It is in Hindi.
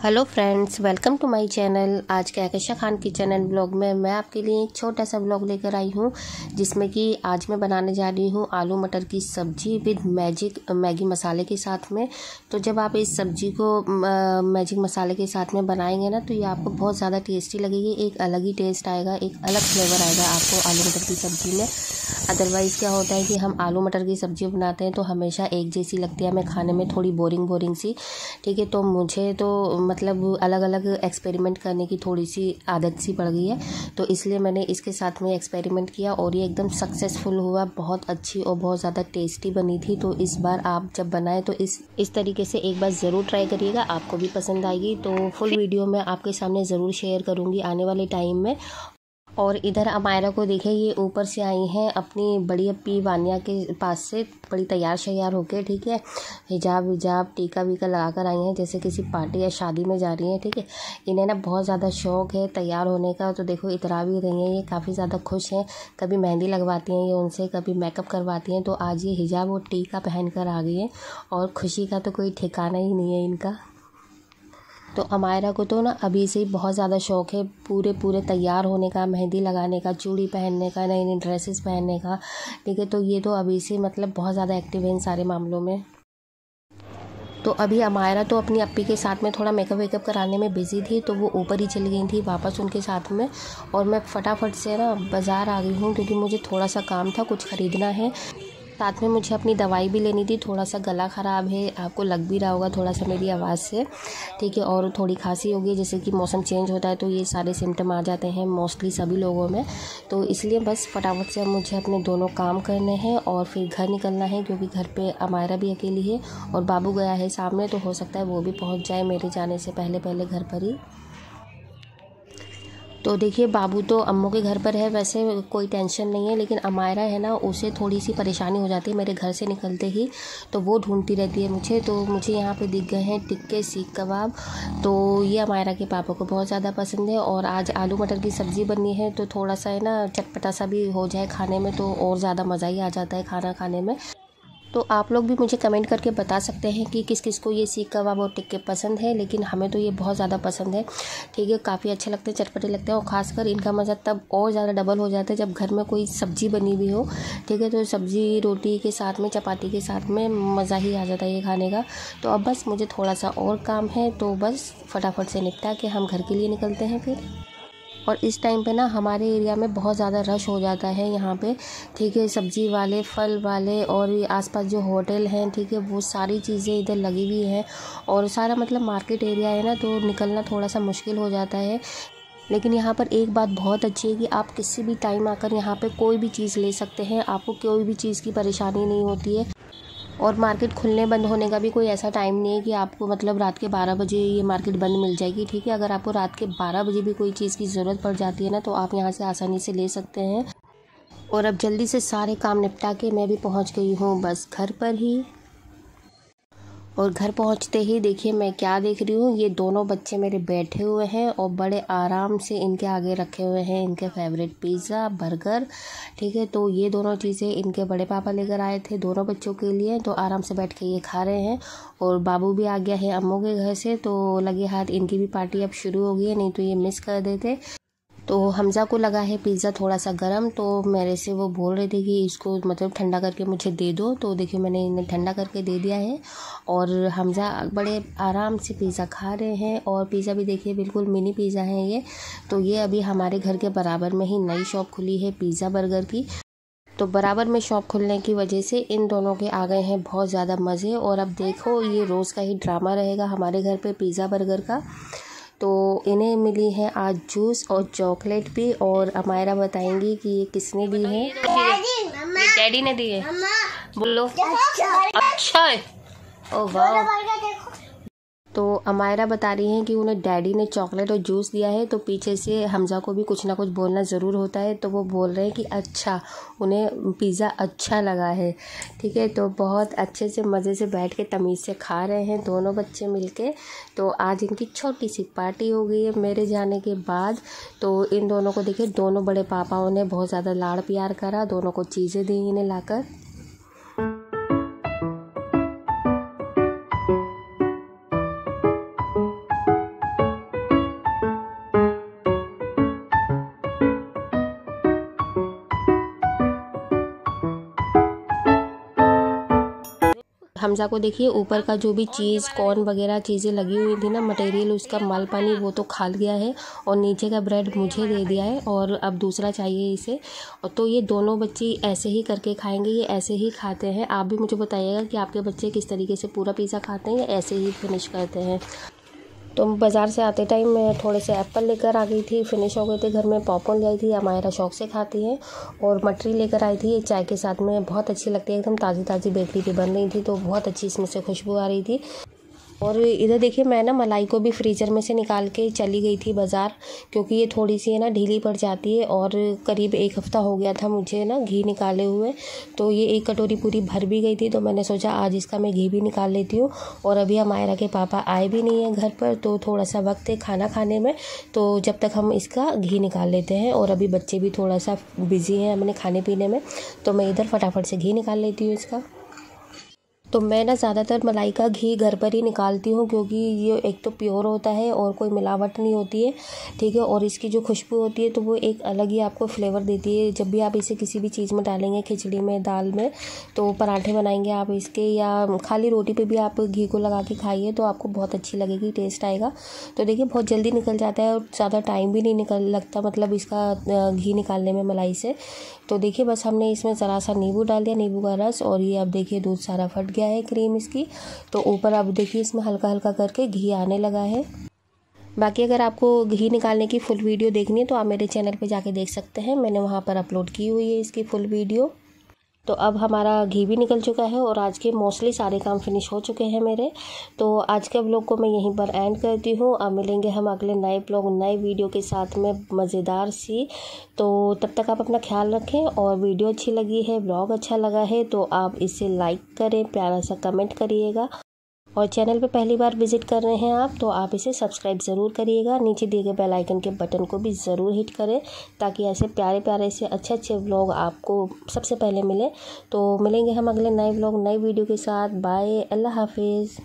Hello friends welcome to my channel आज के Akesha Khan kitchen and blog में मैं आपके लिए एक छोटा सा ब्लॉग लेकर आई हूँ जिसमें कि आज मैं बनाने जा रही हूँ आलू मटर की सब्ज़ी विद मैजिक मैगी मसाले के साथ में। तो जब आप इस सब्ज़ी को आ, मैजिक मसाले के साथ में बनाएँगे ना तो ये आपको बहुत ज़्यादा टेस्टी लगेगी। एक अलग ही टेस्ट आएगा एक अलग फ्लेवर आएगा आपको आलू मटर की सब्ज़ी में। अदरवाइज़ क्या होता है कि हम आलू मटर की सब्ज़ी बनाते हैं तो हमेशा एक जैसी लगती है हमें खाने में थोड़ी बोरिंग बोरिंग सी। ठीक है तो मुझे तो मतलब अलग अलग एक्सपेरिमेंट करने की थोड़ी सी आदत सी पड़ गई है। तो इसलिए मैंने इसके साथ में एक्सपेरिमेंट किया और ये एकदम सक्सेसफुल हुआ। बहुत अच्छी और बहुत ज़्यादा टेस्टी बनी थी। तो इस बार आप जब बनाएँ तो इस इस तरीके से एक बार ज़रूर ट्राई करिएगा। आपको भी पसंद आएगी। तो फुल वीडियो मैं आपके सामने ज़रूर शेयर करूँगी आने वाले टाइम में। और इधर अमायरा को देखे, ये ऊपर से आई हैं अपनी बड़ी अपी वानिया के पास से, बड़ी तैयार शैयार होके, ठीक है? हिजाब, विजाब, टीका वीका लगा कर आई हैं, जैसे किसी पार्टी या शादी में जा रही हैं, ठीक है? इन्हें ना बहुत ज़्यादा शौक है तैयार होने का तो देखो, इतरा भी रही हैं, ये काफ़ी ज़्यादा खुश हैं। कभी मेहंदी लगवाती हैं ये उनसे, कभी मेकअप करवाती हैं तो आज ये हिजाब और टीका पहन कर आ गई हैं, और खुशी का तो कोई ठिकाना ही नहीं है इनका। तो अमायरा को तो ना अभी से ही बहुत ज़्यादा शौक़ है पूरे पूरे तैयार होने का, मेहंदी लगाने का, चूड़ी पहनने का नई नई ड्रेसेस पहनने का। ठीक है तो ये तो अभी से मतलब बहुत ज़्यादा एक्टिव है इन सारे मामलों में। तो अभी अमायरा तो अपनी अपी के साथ में थोड़ा मेकअप वेकअप कराने में बिज़ी थी तो वो ऊपर ही चली गई थी वापस उनके साथ में। और मैं फटाफट से ना बाज़ार आ गई हूँ, क्योंकि मुझे थोड़ा सा काम था, कुछ ख़रीदना है। साथ में मुझे अपनी दवाई भी लेनी थी। थोड़ा सा गला ख़राब है, आपको लग भी रहा होगा थोड़ा सा मेरी आवाज़ से। ठीक है, और थोड़ी खांसी होगी जैसे कि मौसम चेंज होता है तो ये सारे सिम्टम आ जाते हैं मोस्टली सभी लोगों में। तो इसलिए बस फटाफट से मुझे अपने दोनों काम करने हैं और फिर घर निकलना है, क्योंकि घर पर अमायरा भी अकेली है और बाबू गया है सामने तो हो सकता है वो भी पहुँच जाए मेरे जाने से पहले पहले घर पर ही। तो देखिए, बाबू तो अम्मू के घर पर है, वैसे कोई टेंशन नहीं है, लेकिन अमायरा है ना, उसे थोड़ी सी परेशानी हो जाती है, मेरे घर से निकलते ही तो वो ढूंढती रहती है मुझे तो मुझे यहाँ पे दिख गए हैं टिक्के, सीख कबाब तो ये अमायरा के पापा को बहुत ज़्यादा पसंद है, और आज आलू मटर की सब्ज़ी बननी है तो थोड़ा सा है ना, चटपटा सा भी हो जाए खाने में तो और ज़्यादा मज़ा ही आ जाता है खाना खाने में। तो आप लोग भी मुझे कमेंट करके बता सकते हैं कि किस किस को ये सीख कबाब और टिक्के पसंद है, लेकिन हमें तो ये बहुत ज़्यादा पसंद है। ठीक है, काफ़ी अच्छे लगते हैं, चटपटे लगते हैं और ख़ासकर इनका मज़ा तब और ज़्यादा डबल हो जाता है जब घर में कोई सब्ज़ी बनी हुई हो। ठीक है तो सब्ज़ी, रोटी के साथ में, चपाती के साथ में मज़ा ही आ जाता है ये खाने का। तो अब बस मुझे थोड़ा सा और काम है तो बस फटाफट से निपटा के हम घर के लिए निकलते हैं फिर। और इस टाइम पे ना हमारे एरिया में बहुत ज़्यादा रश हो जाता है यहाँ पे, ठीक है? सब्ज़ी वाले, फल वाले और आसपास जो होटल हैं, ठीक है? वो सारी चीज़ें इधर लगी हुई हैं और सारा मतलब मार्केट एरिया है ना तो निकलना थोड़ा सा मुश्किल हो जाता है। लेकिन यहाँ पर एक बात बहुत अच्छी है कि आप किसी भी टाइम आकर यहाँ पे कोई भी चीज़ ले सकते हैं, आपको कोई भी चीज़ की परेशानी नहीं होती है। और मार्केट खुलने बंद होने का भी कोई ऐसा टाइम नहीं है कि आपको मतलब रात के बारह बजे ये मार्केट बंद मिल जाएगी, ठीक है? अगर आपको रात के बारह बजे भी कोई चीज़ की ज़रूरत पड़ जाती है ना तो आप यहाँ से आसानी से ले सकते हैं। और अब जल्दी से सारे काम निपटा के मैं भी पहुँच गई हूँ बस घर पर ही। और घर पहुँचते ही देखिए मैं क्या देख रही हूँ। ये दोनों बच्चे मेरे बैठे हुए हैं और बड़े आराम से इनके आगे रखे हुए हैं। इनके फेवरेट पिज़्ज़ा बर्गर ठीक है? तो ये दोनों चीज़ें इनके बड़े पापा लेकर आए थे दोनों बच्चों के लिए। तो आराम से बैठ के ये खा रहे हैं और बाबू भी आ गया है अम्मू के घर से। तो लगे हाथ इनकी भी पार्टी अब शुरू हो गई है, नहीं तो ये मिस कर देते। तो हमज़ा को लगा है पिज़्ज़ा थोड़ा सा गर्म तो मेरे से वो बोल रहे थे कि इसको मतलब ठंडा करके मुझे दे दो। तो देखिए मैंने इन्हें ठंडा करके दे दिया है और हमज़ा बड़े आराम से पिज़्ज़ा खा रहे हैं और पिज़्ज़ा भी देखिए बिल्कुल मिनी पिज़्ज़ा है ये। तो ये अभी हमारे घर के बराबर में ही नई शॉप खुली है पिज़्ज़ा बर्गर की। तो बराबर में शॉप खुलने की वजह से इन दोनों के आ गए हैं बहुत ज़्यादा मज़े और अब देखो ये रोज़ का ही ड्रामा रहेगा हमारे घर पे पिज़्ज़ा बर्गर का। तो इन्हें मिली है आज जूस और चॉकलेट भी और अमायरा बताएँगी कि ये किसने दी है। डैडी ने दी है। बोलो। अच्छा है। ओ वाह। तो अमायरा बता रही हैं कि उन्हें डैडी ने चॉकलेट और जूस दिया है तो पीछे से हमज़ा को भी कुछ ना कुछ बोलना ज़रूर होता है तो वो बोल रहे हैं कि अच्छा उन्हें पिज़्ज़ा अच्छा लगा है। ठीक है तो बहुत अच्छे से मज़े से बैठ के तमीज़ से खा रहे हैं दोनों बच्चे मिल तो आज इनकी छोटी सी पार्टी हो गई है मेरे जाने के बाद। तो इन दोनों को देखिए, दोनों बड़े पापाओं ने बहुत ज़्यादा लाड़ प्यार करा, दोनों को चीज़ें दी इन्हें लाकर। हमजा को देखिए, ऊपर का जो भी चीज़, कॉर्न वगैरह चीज़ें लगी हुई थी ना मटेरियल उसका माल पानी वो तो खा गया है और नीचे का ब्रेड मुझे दे दिया है और अब दूसरा चाहिए इसे। तो ये दोनों बच्चे ऐसे ही करके खाएँगे, ये ऐसे ही खाते हैं। आप भी मुझे बताइएगा कि आपके बच्चे किस तरीके से पूरा पिज़्ज़ा खाते हैं या ऐसे ही फिनिश करते हैं। तो बाज़ार से आते टाइम मैं थोड़े से एप्पल लेकर आ गई थी फिनिश हो गए थे, घर में पॉपकॉर्न ले आई थी हमारा शौक से खाती है और मटरी लेकर आई थी, चाय के साथ में बहुत अच्छी लगती है, एकदम ताज़ी ताज़ी बेकरी की बन रही थी तो बहुत अच्छी इसमें से खुशबू आ रही थी। और इधर देखिए, मैं ना मलाई को भी फ्रीज़र में से निकाल के चली गई थी बाज़ार, क्योंकि ये थोड़ी सी है ना, ढीली पड़ जाती है और करीब एक हफ़्ता हो गया था मुझे ना घी निकाले हुए। तो ये एक कटोरी पूरी भर भी गई थी तो मैंने सोचा आज इसका मैं घी भी निकाल लेती हूँ। और अभी हमारा के पापा आए भी नहीं हैं घर पर तो थोड़ा सा वक्त है खाना खाने में तो जब तक हम इसका घी निकाल लेते हैं और अभी बच्चे भी थोड़ा सा बिज़ी हैं अपने खाने पीने में तो मैं इधर फटाफट से घी निकाल लेती हूँ इसका। तो मैं ना ज़्यादातर मलाई का घी घर पर ही निकालती हूँ, क्योंकि ये एक तो प्योर होता है और कोई मिलावट नहीं होती है, ठीक है? और इसकी जो खुशबू होती है तो वो एक अलग ही आपको फ्लेवर देती है। जब भी आप इसे किसी भी चीज़ में डालेंगे, खिचड़ी में, दाल में तो पराठे बनाएँगे आप इसके, या खाली रोटी पर भी आप घी को लगा के खाइए तो आपको बहुत अच्छी लगेगी टेस्ट आएगा। तो देखिए, बहुत जल्दी निकल जाता है और ज़्यादा टाइम भी नहीं निकल लगता मतलब इसका घी निकालने में मलाई से। तो देखिए, बस हमने इसमें ज़रा सा नींबू डाल दिया, नींबू का रस और ये अब देखिए, दूध सारा फट गया है क्रीम इसकी। तो ऊपर अब देखिए, इसमें हल्का हल्का करके घी आने लगा है। बाकी अगर आपको घी निकालने की फुल वीडियो देखनी है तो आप मेरे चैनल पे जाके देख सकते हैं। मैंने वहाँ पर अपलोड की हुई है इसकी फुल वीडियो। तो अब हमारा घी भी निकल चुका है और आज के मोस्टली सारे काम फिनिश हो चुके हैं मेरे। तो आज के ब्लॉग को मैं यहीं पर एंड करती हूँ। अब मिलेंगे हम अगले नए ब्लॉग नए वीडियो के साथ में मज़ेदार सी। तो तब तक आप अपना ख्याल रखें और वीडियो अच्छी लगी है ब्लॉग अच्छा लगा है तो आप इसे लाइक करें, प्यारा सा कमेंट करिएगा। और चैनल पर पहली बार विज़िट कर रहे हैं आप तो आप इसे सब्सक्राइब ज़रूर करिएगा। नीचे दिए गए बेल आइकन के बटन को भी ज़रूर हिट करें, ताकि ऐसे प्यारे प्यारे से अच्छे अच्छे व्लॉग आपको सबसे पहले मिले। तो मिलेंगे हम अगले नए व्लॉग, नए वीडियो के साथ। बाय, अल्लाह हाफिज़।